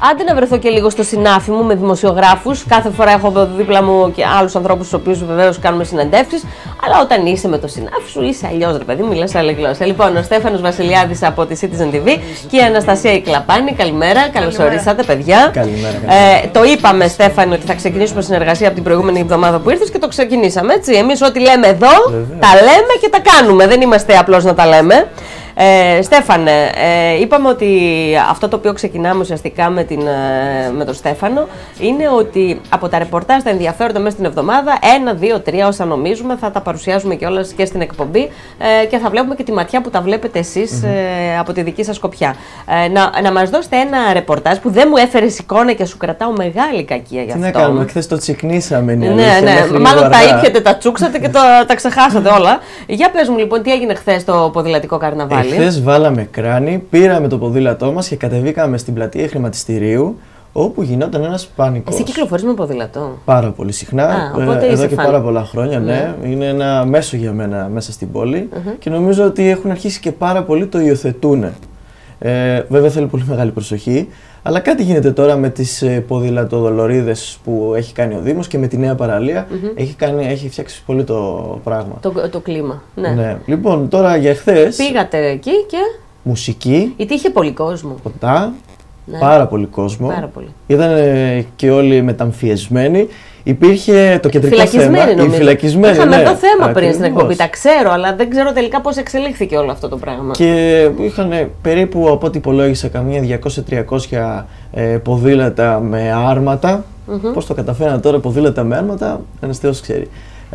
Άντε να βρεθώ και λίγο στο συνάφι μου με δημοσιογράφους. Κάθε φορά έχω εδώ δίπλα μου και άλλους ανθρώπους, τους οποίους βεβαίως κάνουμε συνεντεύξεις. Αλλά όταν είσαι με το συνάφι σου, είσαι αλλιώς, ρε παιδί μου, μιλάς άλλη γλώσσα. Λοιπόν, ο Στέφανος Βασιλιάδης από τη Citizen TV και η Αναστασία Ικλαπάνη. Καλημέρα, καλώς ορίσατε, παιδιά. Καλημέρα, καλημέρα. Ε, το είπαμε, Στέφανο, ότι θα ξεκινήσουμε συνεργασία από την προηγούμενη εβδομάδα που ήρθες και το ξεκινήσαμε έτσι. Εμείς ό,τι λέμε εδώ, Βεβαίως. τα λέμε και τα κάνουμε. Δεν είμαστε απλώς να τα λέμε. Ε, Στέφανε, ε, είπαμε ότι αυτό το οποίο ξεκινάμε ουσιαστικά με, την, ε, με τον Στέφανο είναι ότι από τα ρεπορτάζ τα ενδιαφέροντα μέσα στην εβδομάδα, ένα, δύο, τρία όσα νομίζουμε θα τα παρουσιάζουμε και όλα και στην εκπομπή ε, και θα βλέπουμε και τη ματιά που τα βλέπετε εσείς ε, από τη δική σας σκοπιά. Ε, να, να μας δώσετε ένα ρεπορτάζ που δεν μου έφερε εικόνα και σου κρατάω μεγάλη κακία γι' Τι αυτό. να κάνουμε, χθες το τσικνήσαμε. είναι η Ναι, αλήθεια, ναι. μέχρι λίγο Μάλλον τα αργά. ήπιατε, τα τσούξατε και τα, τα ξεχάσατε όλα. Για πες μου λοιπόν, τι έγινε χθες στο ποδηλατικό καρναβάλι. Εχθέ βάλαμε κράνη, πήραμε το ποδήλατό μας και κατεβήκαμε στην πλατεία χρηματιστηρίου όπου γινόταν ένας πανικός. Εσύ κυκλοφορείς με ποδήλατο; Πάρα πολύ συχνά. Α, οπότε ε, εδώ είσαι και φαν. πάρα πολλά χρόνια, ναι. Είναι ένα μέσο για μένα μέσα στην πόλη και νομίζω ότι έχουν αρχίσει και πάρα πολύ το υιοθετούν. Ε, βέβαια θέλει πολύ μεγάλη προσοχή. Αλλά κάτι γίνεται τώρα με τις ε, ποδηλατοδολορίδες που έχει κάνει ο Δήμος και με τη νέα παραλία. έχει, κάνει, έχει φτιάξει πολύ το πράγμα. Το, το κλίμα. Ναι. Ναι. Λοιπόν, τώρα για χθες. Πήγατε εκεί και. Μουσική, Γιατί είχε πολύ κόσμο. ποτά, Ναι. πάρα πολύ κόσμο. Πάρα πολύ. Ήταν ε, και όλοι μεταμφιεσμένοι. Υπήρχε το κεντρικό Φυλακισμένοι θέμα. νομίζω. Οι φυλακισμένοι, Είχαμε ναι, εδώ θέμα πριν στην ακριβώς. εκπομπή. Τα ξέρω, αλλά δεν ξέρω τελικά πώς εξελίχθηκε όλο αυτό το πράγμα. Και είχαν περίπου από ό,τι υπολόγισα καμία 200-300 ε, ποδήλατα με αρματα Πώς το καταφέρανε τώρα ποδήλατα με άρματα, ένας θεός ξέρει.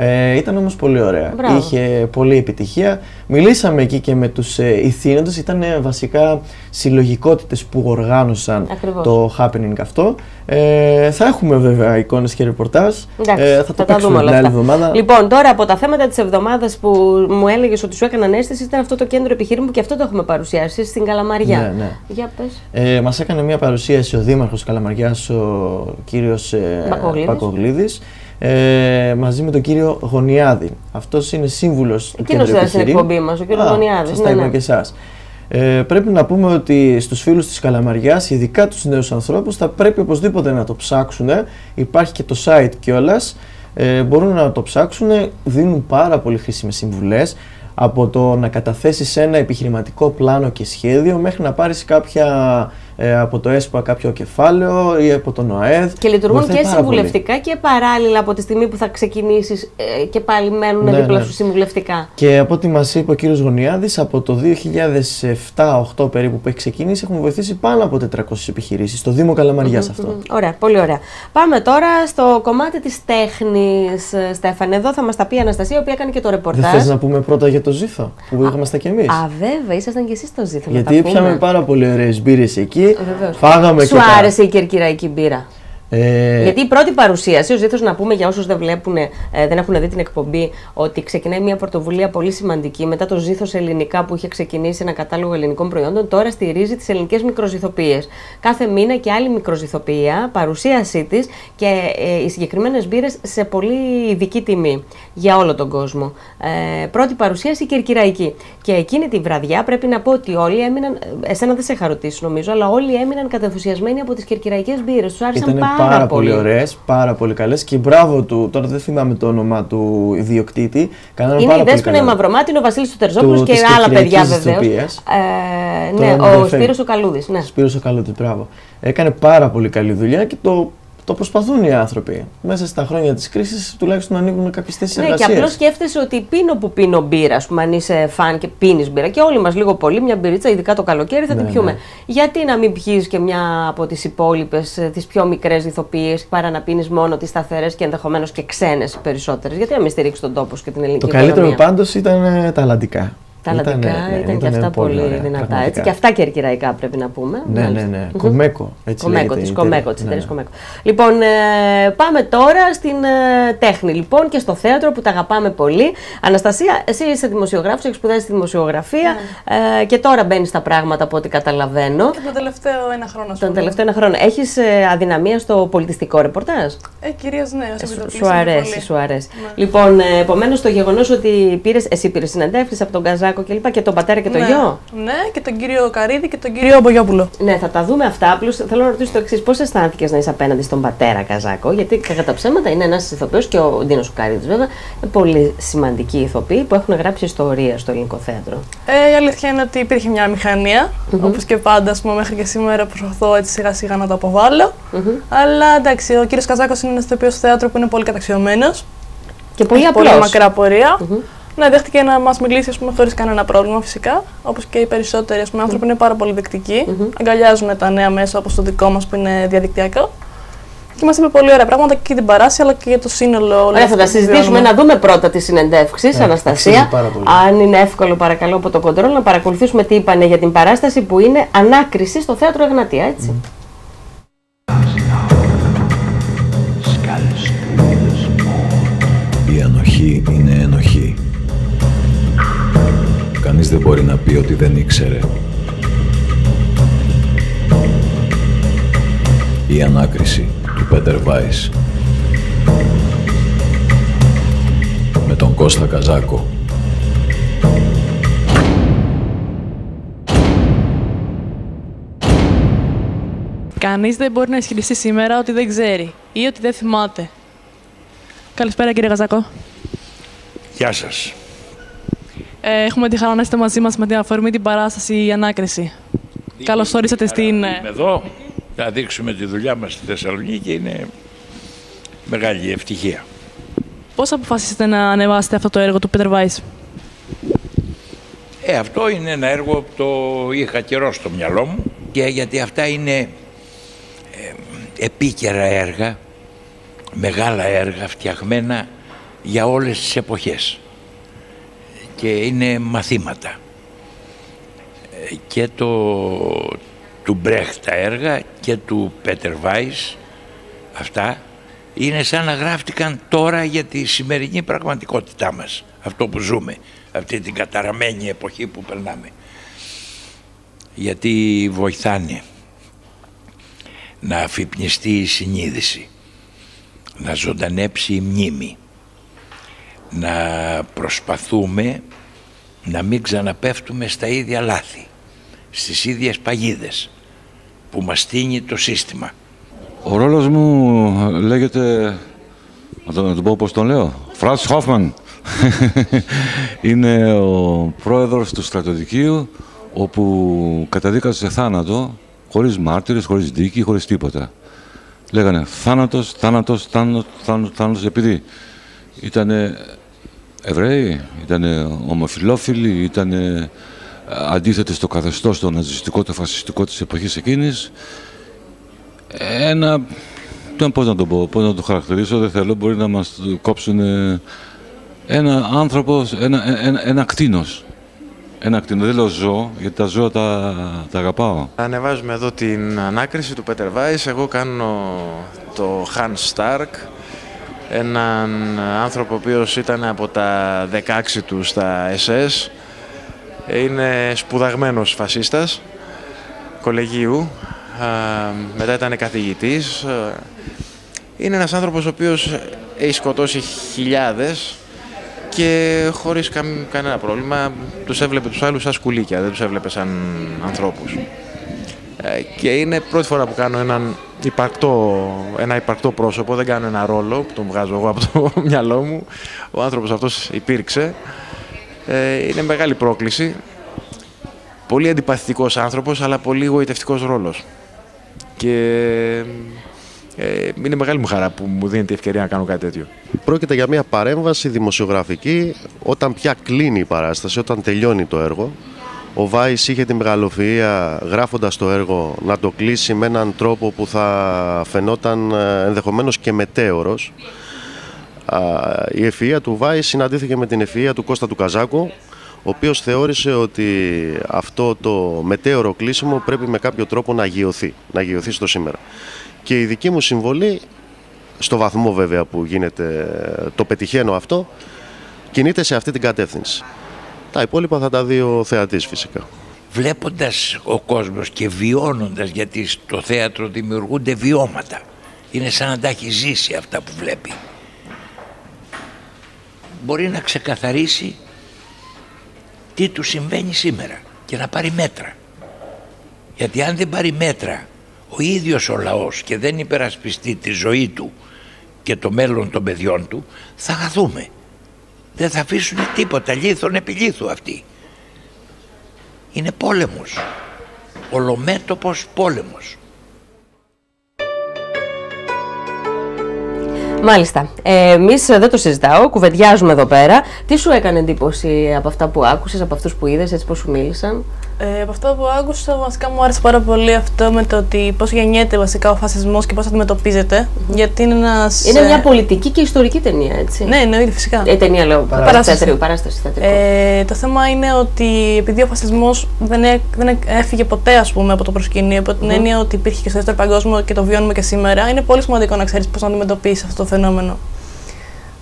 Ε, ήταν όμως πολύ ωραία. Μπράβο. Είχε πολύ επιτυχία. Μιλήσαμε εκεί και με τους ε, ηθήνοντες. Ήταν ε, βασικά συλλογικότητες που οργάνωσαν Ακριβώς. το happening αυτό. Ε, θα έχουμε βέβαια εικόνες και ρεπορτάζ. Εντάξει, ε, θα το τα παίξουμε δούμε την όλα άλλη αυτά. εβδομάδα. Λοιπόν, τώρα από τα θέματα της εβδομάδας που μου έλεγες ότι σου έκαναν αίσθηση ήταν αυτό το κέντρο επιχείρημα που και αυτό το έχουμε παρουσιάσει στην Καλαμαριά. Ναι, ναι. Για πες. Ε, μας έκανε μια παρουσίαση ο Δήμαρχος Καλαμαριάς, ο κύριος ε, Μπακογλίδης. Μπακογλίδης, ε, μαζί με τον κύριο Γωνιάδη. Αυτός είναι σύμβουλος του Εκείνος κέντρου ήταν στην επιχειρήματος. εκπομπή μας, ο κύριος Α, Γωνιάδης, Σας ναι, τα είπα ναι. και εσάς. Ε, πρέπει να πούμε ότι στους φίλους της Καλαμαριάς, ειδικά τους νέους ανθρώπους, θα πρέπει οπωσδήποτε να το ψάξουν. Υπάρχει και το site κιόλας. Ε, μπορούν να το ψάξουν, δίνουν πάρα πολύ χρήσιμες συμβουλές από το να καταθέσεις ένα επιχειρηματικό πλάνο και σχέδιο μέχρι να πάρεις κάποια ε, από το ΕΣΠΑ κάποιο κεφάλαιο ή από τον ΟΑΕΔ. Και λειτουργούν Βοηθάει και πάρα πολύ. συμβουλευτικά και παράλληλα από τη στιγμή που θα ξεκινήσεις ε, και πάλι μένουν Ναι, δίπλα ναι. σου συμβουλευτικά. Και από ό,τι μας είπε ο κύριος Γωνιάδης, από το 2007-2008 περίπου που έχει ξεκινήσει, έχουν βοηθήσει πάνω από 400 επιχειρήσεις στο Δήμο Καλαμαριάς αυτό. Μμμ. Ωραία, πολύ ωραία. Πάμε τώρα στο κομμάτι της τέχνης, Στέφανε. Εδώ θα μας τα πει η Αναστασία, η οποία έκανε και το Δεν ρεπορτάζ. θες να πούμε πρώτα για το Ζήθο που ήμασταν κι εμείς; Α, βέβαια, ήσασταν και εσείς στο ζήθο. να Γιατί τα πούμε. πιάμε πάρα πολύ ωραίες μπύρες εκεί, Βεβαίως. φάγαμε Σου και τα- άρεσε η κερκυραϊκή μπύρα; Ε, Γιατί η πρώτη παρουσίαση, ο Ζήθος να πούμε για όσους δεν βλέπουν, ε, δεν έχουν δει την εκπομπή, ότι ξεκινάει μια πρωτοβουλία πολύ σημαντική μετά το Ζήθος ελληνικά που είχε ξεκινήσει ένα κατάλογο ελληνικών προϊόντων, τώρα στηρίζει τις ελληνικές μικροζυθοποιίες. Κάθε μήνα και άλλη μικροζυθοποιία, παρουσίασή της και ε, οι συγκεκριμένες μπύρες σε πολύ ειδική τιμή για όλο τον κόσμο. Ε, πρώτη παρουσίαση κερκυραϊκή. Και εκείνη τη βραδιά πρέπει να πω ότι όλοι έμειναν, ε, εσένα δεν σε είχα ρωτήσει νομίζω, αλλά όλοι έμειναν κατενθουσιασμένοι από τις κερκυραϊκές μπύρες. Τους άρεσαν Ήταν πάρα, πάρα, πολύ ωραίες, πάρα πολύ καλές και μπράβο του. Τώρα δεν θυμάμαι το όνομα του ιδιοκτήτη. Κάνανε Είναι πάρα η πολύ Δέσποινα η καλά. Μαυρομάτη, είναι ο Βασίλης του Τερζόπουλος Του- και της άλλα παιδιά Κερκυραϊκής βεβαίως. Ιστοποιίας. Ε, Το ναι, ο ενδιαφέρει. Σπύρος ο Καλούδης, ναι. Σπύρος ο Καλούτης, μπράβο. Έκανε πάρα πολύ καλή δουλειά και το, το προσπαθούν οι άνθρωποι. Μέσα στα χρόνια της κρίσης τουλάχιστον να ανοίγουν κάποιες θέσεις Ναι, και εργασίας. απλώς σκέφτεσαι ότι πίνω που πίνω μπύρα, ας πούμε, αν είσαι φαν και πίνεις μπύρα. Και όλοι μας λίγο πολύ, μια μπυρίτσα, ειδικά το καλοκαίρι, θα Ναι, την πιούμε. ναι. Γιατί να μην πιεις και μια από τις υπόλοιπες, τις πιο μικρές ηθοποιίε, παρά να πίνεις μόνο τις σταθερές και ενδεχομένως και ξένες περισσότερες. Γιατί να μην στηρίξεις τον τόπο και την ελληνική Το καλύτερο οικονομία; πάντως ήταν ε, τα αλλαντικά. Τα αλλαντικά Ήτανε, ναι, ήταν και ήτανε αυτά πολύ, ωραία, δυνατά. πραγματικά. Έτσι. Και αυτά κερκυραϊκά πρέπει να πούμε. Ναι, ναι, Μάλιστα. ναι. Μμμ. Κομέκο. Έτσι Κομέκο, λέγεται της η Κομέκο, εταιρεία. της Ναι, εταιρείας ναι. Κομέκο. Λοιπόν, ε, πάμε τώρα στην ε, τέχνη λοιπόν και στο θέατρο που τα αγαπάμε πολύ. Αναστασία, εσύ είσαι δημοσιογράφος, έχεις σπουδάσει τη δημοσιογραφία ε, και τώρα μπαίνεις στα πράγματα από ό,τι καταλαβαίνω. Και τον τελευταίο ένα χρόνο. Τον ασχολούμαι. τελευταίο ένα χρόνο. Έχεις ε, αδυναμία στο πολιτιστικό ρεπορτάζ; Ε, κυρίως ναι, όσο Σου, επιτοπλίστων σου είναι αρέσει, πολύ. σου αρέσει. Ναι. Λοιπόν, ε, επομένως το γεγονός ότι πήρες, εσύ πήρες συνεντεύξεις από τον Καζά Καζάκο κλπ. Και τον πατέρα και τον ναι. γιο. Ναι, και τον κύριο Καρίδη και τον κύριο Μπογιόπουλο. Ναι, θα τα δούμε αυτά. Απλώς θέλω να ρωτήσω το εξής: Πώς αισθάνθηκες να είσαι απέναντι στον πατέρα Καζάκο, Γιατί κατά τα ψέματα είναι ένας ηθοποιός και ο Ντίνος Καρίδης, βέβαια, είναι πολύ σημαντικοί ηθοποιοί που έχουν γράψει ιστορία στο ελληνικό θέατρο. Ε, η αλήθεια είναι ότι υπήρχε μια μηχανία, mm-hmm. όπως και πάντα, ας πούμε, μέχρι και σήμερα προσπαθώ έτσι σιγά σιγά να το αποβάλω. Αλλά εντάξει, ο κύριος Καζάκος είναι ένας ηθοποιός θέατρο που είναι πολύ καταξιωμένος. Και πολύ απλός. Πολύ μακρά πορεία. Ναι, δέχτηκε να μας μιλήσει χωρίς κανένα πρόβλημα φυσικά. Όπως και οι περισσότεροι πούμε, άνθρωποι είναι πάρα πολύ δεκτικοί. Αγκαλιάζουν τα νέα μέσα όπως το δικό μας που είναι διαδικτυακό. Και μας είπε πολύ ωραία πράγματα και για την παράση αλλά και για το σύνολο. Ωραία, θα τα συζητήσουμε. Να δούμε πρώτα τι συνεντεύξεις, ε, Αναστασία. Αν είναι εύκολο, παρακαλώ από το κοντρόλ να παρακολουθήσουμε τι είπανε για την παράσταση που είναι ανάκριση στο θέατρο Εγνατία, έτσι. Η ανοχή είναι ενοχή. Κανείς δεν μπορεί να πει ότι δεν ήξερε. Η ανάκριση του Πέτερ Βάις. Με τον Κώστα Καζάκο. Κανείς δεν μπορεί να ισχυριστεί σήμερα ότι δεν ξέρει ή ότι δεν θυμάται. Καλησπέρα κύριε Καζάκο. Γεια σας. Ε, έχουμε τη χαρά να είστε μαζί μας με την αφορμή την παράσταση «Η Ανάκριση». Καλώς όρισατε στην... Είμαι εδώ, θα δείξουμε τη δουλειά μας στη Θεσσαλονίκη και είναι μεγάλη ευτυχία. Πώς αποφασίσετε να ανεβάσετε αυτό το έργο του Πίτερ Βάις; Ε, αυτό είναι ένα έργο που το είχα καιρό στο μυαλό μου και γιατί αυτά είναι ε, επίκαιρα έργα, μεγάλα έργα φτιαγμένα για όλες τις εποχές και είναι μαθήματα. Ε, και το, του Μπρέχτ τα έργα και του Πέτερ Βάις αυτά είναι σαν να γράφτηκαν τώρα για τη σημερινή πραγματικότητά μας αυτό που ζούμε αυτή την καταραμένη εποχή που περνάμε. Γιατί βοηθάνε να αφυπνιστεί η συνείδηση να ζωντανέψει η μνήμη να προσπαθούμε να μην ξαναπέφτουμε στα ίδια λάθη, στις ίδιες παγίδες που μας στείνει το σύστημα. Ο ρόλος μου λέγεται, να το, να το πω πώς τον λέω, Φράτς Χόφμαν. Είναι ο πρόεδρος του στρατοδικείου όπου καταδίκασε σε θάνατο χωρίς μάρτυρες, χωρίς δίκη, χωρίς τίποτα. Λέγανε θάνατος, θάνατος, θάνατος, θάνατος, θάνατος επειδή ήταν Εβραίοι, ήταν ομοφιλόφιλοι, ήταν αντίθετοι στο καθεστώς το ναζιστικό, το φασιστικό της εποχής εκείνης. Ένα, πώς να το πω, πώς να το χαρακτηρίσω, δεν θέλω, μπορεί να μας κόψουν ένα άνθρωπο, ένα, ένα, ένα κτίνος. Ένα κτίνος. Δεν λέω ζώο, γιατί τα ζώα τα, τα αγαπάω. Ανεβάζουμε εδώ την ανάκριση του Πέτερ Βάις. Εγώ κάνω το Hans Stark, έναν άνθρωπο ο οποίος ήταν από τα 16 του στα SS. Είναι σπουδαγμένος φασίστας, κολεγίου, μετά ήταν καθηγητής. Είναι ένας άνθρωπος ο οποίος έχει σκοτώσει χιλιάδες και χωρίς κανένα πρόβλημα τους έβλεπε τους άλλους σαν σκουλίκια, δεν τους έβλεπε σαν ανθρώπους. Ε, και είναι πρώτη φορά που κάνω έναν υπαρκτό, ένα υπαρκτό πρόσωπο, δεν κάνω ένα ρόλο που τον βγάζω εγώ από το μυαλό μου. Ο άνθρωπος αυτός υπήρξε. Ε, είναι μεγάλη πρόκληση. Πολύ αντιπαθητικός άνθρωπος, αλλά πολύ γοητευτικός ρόλος. Και ε, είναι μεγάλη μου χαρά που μου δίνεται η ευκαιρία να κάνω κάτι τέτοιο. Πρόκειται για μια παρέμβαση δημοσιογραφική όταν πια κλείνει η παράσταση, όταν τελειώνει το έργο. Ο Βάης είχε την μεγαλοφυΐα γράφοντας το έργο να το κλείσει με έναν τρόπο που θα φαινόταν ε, ενδεχομένως και μετέωρος. Η ευφυΐα του Βάης συναντήθηκε με την ευφυΐα του Κώστα του Καζάκου, ο οποίος θεώρησε ότι αυτό το μετέωρο κλείσιμο πρέπει με κάποιο τρόπο να αγιωθεί, να αγιωθεί στο σήμερα. Και η δική μου συμβολή, στο βαθμό βέβαια που γίνεται, το πετυχαίνω αυτό, κινείται σε αυτή την κατεύθυνση. Τα υπόλοιπα θα τα δει ο θεατής φυσικά. Βλέποντας ο κόσμος και βιώνοντας, γιατί στο θέατρο δημιουργούνται βιώματα. Είναι σαν να τα έχει ζήσει αυτά που βλέπει. Μπορεί να ξεκαθαρίσει τι του συμβαίνει σήμερα και να πάρει μέτρα. Γιατί αν δεν πάρει μέτρα ο ίδιος ο λαός και δεν υπερασπιστεί τη ζωή του και το μέλλον των παιδιών του θα χαθούμε. Δεν θα αφήσουν τίποτα λίθον επί λίθου αυτοί. Είναι πόλεμος. Ολομέτωπος πόλεμος. Μάλιστα. Ε, Εμείς δεν το συζητάω, κουβεντιάζουμε εδώ πέρα. Τι σου έκανε εντύπωση από αυτά που άκουσες, από αυτούς που είδες, έτσι πώς σου μίλησαν; Ε, από αυτό που άκουσα, βασικά μου άρεσε πάρα πολύ αυτό με το ότι πώς γεννιέται βασικά ο φασισμός και πώς αντιμετωπίζεται. Γιατί είναι ένας. Είναι μια πολιτική και ιστορική ταινία, έτσι. Ναι, εννοείται φυσικά. Ε, ταινία λέω. Παράσταση. Θέατρο, παράσταση θεατρικό. Ε, το θέμα είναι ότι επειδή ο φασισμός δεν, έ- δεν έφυγε ποτέ ας πούμε, από το προσκήνιο, από την έννοια ότι υπήρχε και στο δεύτερο παγκόσμιο και το βιώνουμε και σήμερα, είναι πολύ σημαντικό να ξέρεις πώς να αντιμετωπίσεις αυτό το φαινόμενο.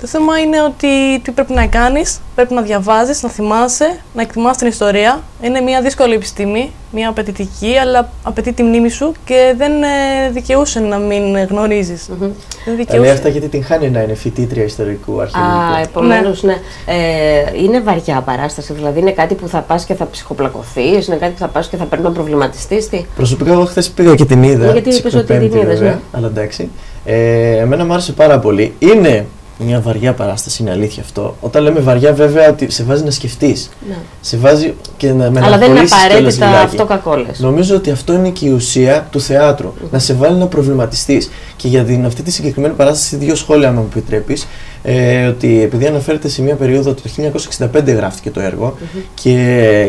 Το θέμα είναι ότι τι πρέπει να κάνεις, πρέπει να διαβάζεις, να θυμάσαι, να εκτιμάς την ιστορία. Είναι μια δύσκολη επιστήμη, μια απαιτητική, αλλά απαιτεί τη μνήμη σου και δεν ε, δικαιούσε να μην γνωρίζεις. Δεν Τα λέει δικαιούσε. αυτά γιατί την χάνει να είναι φοιτήτρια ιστορικού Α, αρχαιολογικού. επομένως, ναι. Ε, είναι βαριά παράσταση, δηλαδή είναι κάτι που θα πας και θα ψυχοπλακωθείς, είναι κάτι που θα πας και θα πρέπει να προβληματιστεί. Τι. Προσωπικά εγώ χθες πήγα και την είδα. Ναι, γιατί είπες ότι την Πέμπτη, είδες, βέβαια, ναι. Αλλά εντάξει. Ε, εμένα μου άρεσε πάρα πολύ. Είναι μια βαριά παράσταση, είναι αλήθεια αυτό. Όταν λέμε βαριά, βέβαια, ότι σε βάζει να σκεφτείς. Ναι. Σε βάζει και να με Αλλά δεν είναι αναπολύσεις κιόλας απαραίτητα λιγάκι. αυτό κακό λες. Νομίζω ότι αυτό είναι και η ουσία του θεάτρου. Να σε βάλει να προβληματιστείς. Και για την, αυτή τη συγκεκριμένη παράσταση, δύο σχόλια, αν μου επιτρέπεις. Ε, ότι επειδή αναφέρεται σε μια περίοδο το 1965 γράφτηκε το έργο και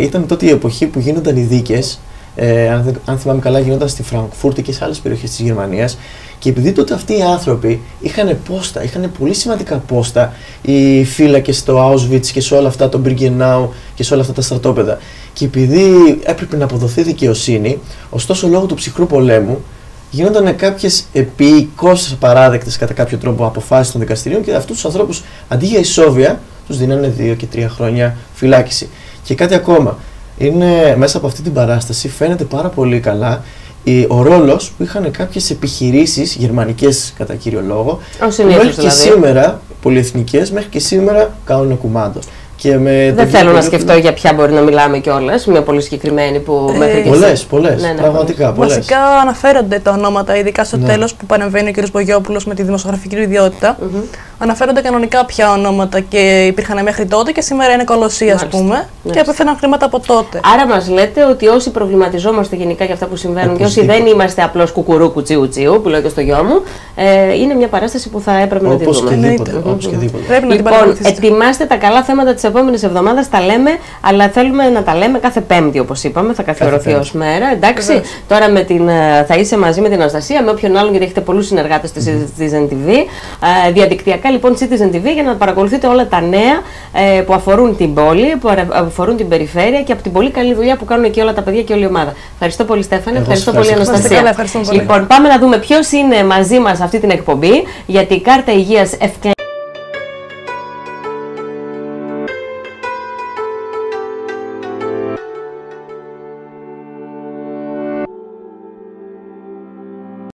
ήταν τότε η εποχή που γίνονταν οι δίκες. Ε, αν, δεν- αν θυμάμαι καλά, γινόταν στη Φραγκφούρτη και σε άλλες περιοχές της Γερμανίας. Και επειδή τότε αυτοί οι άνθρωποι είχαν πόστα, είχαν πολύ σημαντικά πόστα, οι φύλακες στο Auschwitz και σε όλα αυτά, το Birkenau και σε όλα αυτά τα στρατόπεδα. Και επειδή έπρεπε να αποδοθεί δικαιοσύνη, ωστόσο λόγω του ψυχρού πολέμου, γίνονταν κάποιες επίοικώ παράδεκτε κατά κάποιο τρόπο αποφάσεις των δικαστηρίων και αυτούς τους ανθρώπους αντί για ισόβια τους δίνανε δύο και τρία χρόνια φυλάκιση. Και κάτι ακόμα. Είναι, μέσα από αυτή την παράσταση φαίνεται πάρα πολύ καλά η- ο ρόλος που είχαν κάποιες επιχειρήσεις, γερμανικές κατά κύριο λόγο, Ως που συνήθως μέχρι και δηλαδή. σήμερα, πολυεθνικές, μέχρι και σήμερα κάνουν κουμάντο. Και με Δεν το θέλω να γεγονός- σκεφτώ για ποια μπορεί να μιλάμε κιόλας, μια πολύ συγκεκριμένη που Ε, μέχρι και. Πολλές, πολλές, Ναι, ναι, πραγματικά πολλές. Βασικά αναφέρονται τα ονόματα, ειδικά στο Ναι. τέλος που παρεμβαίνει ο κ. Μπογιόπουλος με τη δημοσιογραφική του ιδιότητα. Αναφέρονται κανονικά ποια ονόματα και υπήρχαν μέχρι τότε και σήμερα είναι κολοσσοί, ας Μάλιστα. πούμε. Μάλιστα. Και απέφεραν χρήματα από τότε. Άρα μας λέτε ότι όσοι προβληματιζόμαστε γενικά για αυτά που συμβαίνουν και όσοι Οπωσδήποτε. δεν είμαστε απλώς κουκουρούκου τσιου τσιου, που λέω και στο γιο μου, ε, είναι μια παράσταση που θα έπρεπε να τη Όπως δούμε. και Εννοείται. δίποτε, όπως και δίποτε. Πρέπει να την Λοιπόν, παρακολουθήσετε. ετοιμάστε τα καλά θέματα της επόμενης εβδομάδας. Τα λέμε, αλλά θέλουμε να τα λέμε κάθε Πέμπτη, όπως είπαμε. Θα καθιερωθεί ως Πέμπτη. μέρα. Εντάξει. Βεβαίως. Τώρα με την, ε, θα είσαι μαζί με την Αναστασία, με όποιον άλλον, γιατί έχετε πολλούς συνεργάτες τη Citizen TV. Ε, διαδικτυακά λοιπόν Citizen TV για να παρακολουθείτε όλα τα νέα ε, που αφορούν την πόλη, που αρα- αφορούν την περιφέρεια και από την πολύ καλή δουλειά που κάνουν εκεί όλα τα παιδιά και όλη η ομάδα. Ευχαριστώ πολύ, Στέφανε. Εγώ Ευχαριστώ σας πολύ, ευχαριστώ. Αναστασία. Να είστε καλά, ευχαριστούμε πολύ. Λοιπόν, πάμε να δούμε ποιος είναι μαζί μας αυτή την εκπομπή, γιατί η κάρτα υγείας ευκλε...